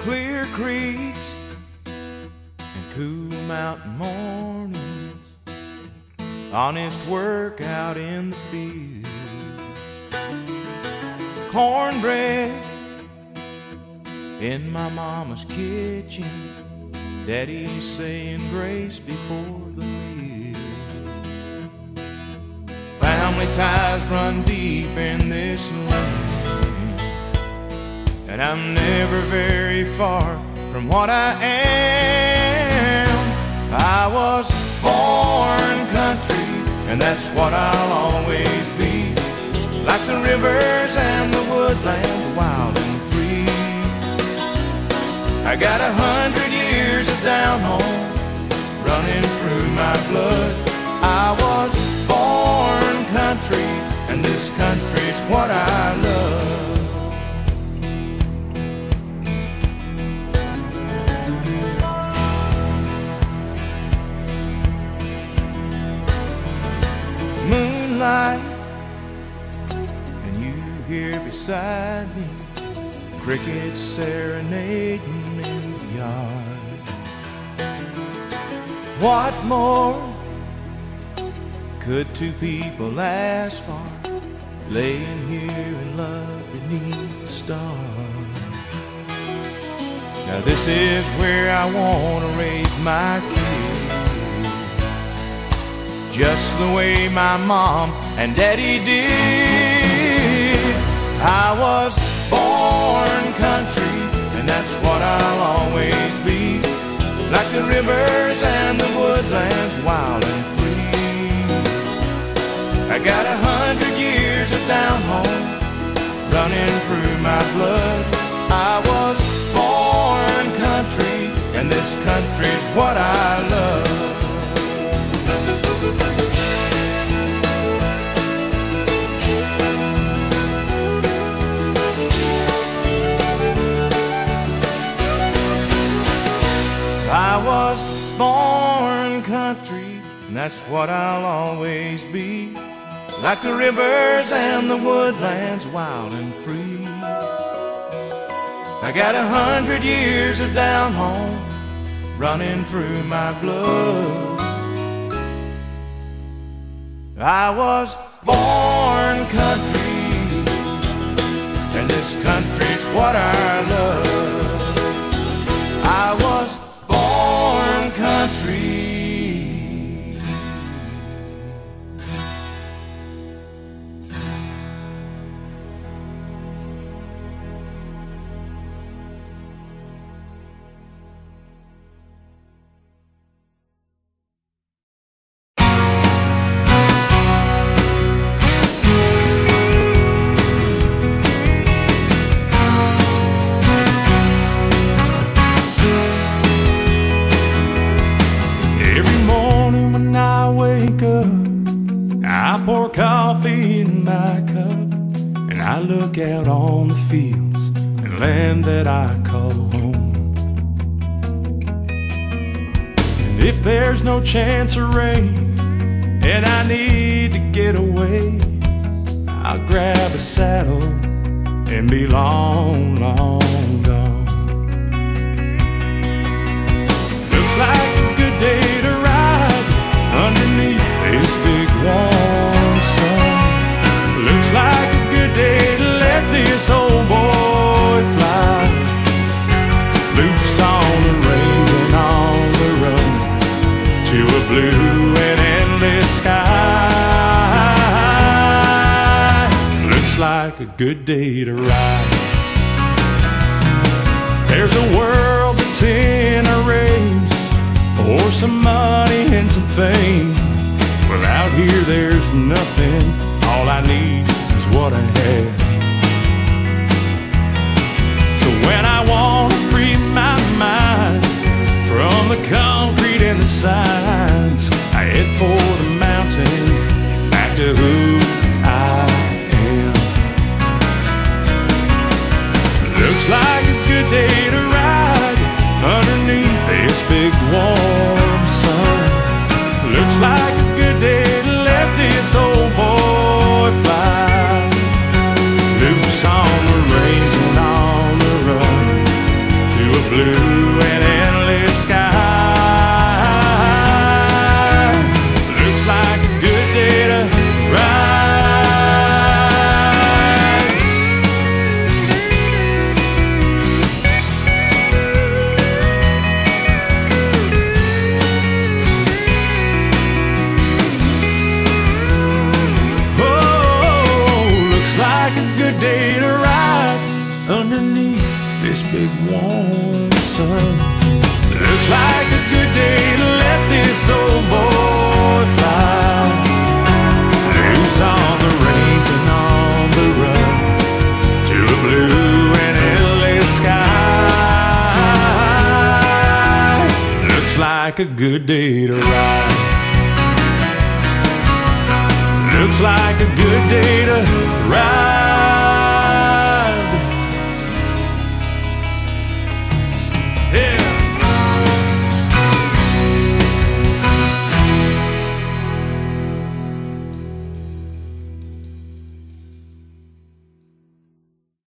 clear creeks and cool mountain mornings, honest work out in the field, cornbread in my mama's kitchen, daddy saying grace before the meal. Family ties run deep in this and I'm never very far from what I am. I was born country, and that's what I'll always be. Like the rivers and the woodlands, wild and free. I got a hundred years of down home running through my blood. I was born country, and this country's what I love. And you here beside me, crickets serenading in the yard. What more could two people ask for? Laying here in love beneath the stars. Now this is where I want to raise my kids. Just the way my mom and daddy did. I was born country, and that's what I'll always be. Like the rivers and the woodlands, wild and free. I got a hundred years of down home running through my blood. I was born country, and this country's what I and that's what I'll always be. Like the rivers and the woodlands, wild and free. I got a hundred years of down home running through my blood. I was born country, and this country's what I love. I was born country. I look out on the fields and land that I call home. And if there's no chance of rain and I need to get away, I'll grab a saddle and be long, long gone. Looks like blue and endless sky. Looks like a good day to ride. There's a world that's in a race for some money and some fame. Well, out here there's nothing. All I need Looks like a good day to let this old boy fly. Loose on the reins and on the run to a another day to ride underneath this big warm sun. Looks like a good day to let this old boy fly. Loose on the reins and on the run to a blue and endless sky. Looks like a good day to ride. Looks like a good day to ride.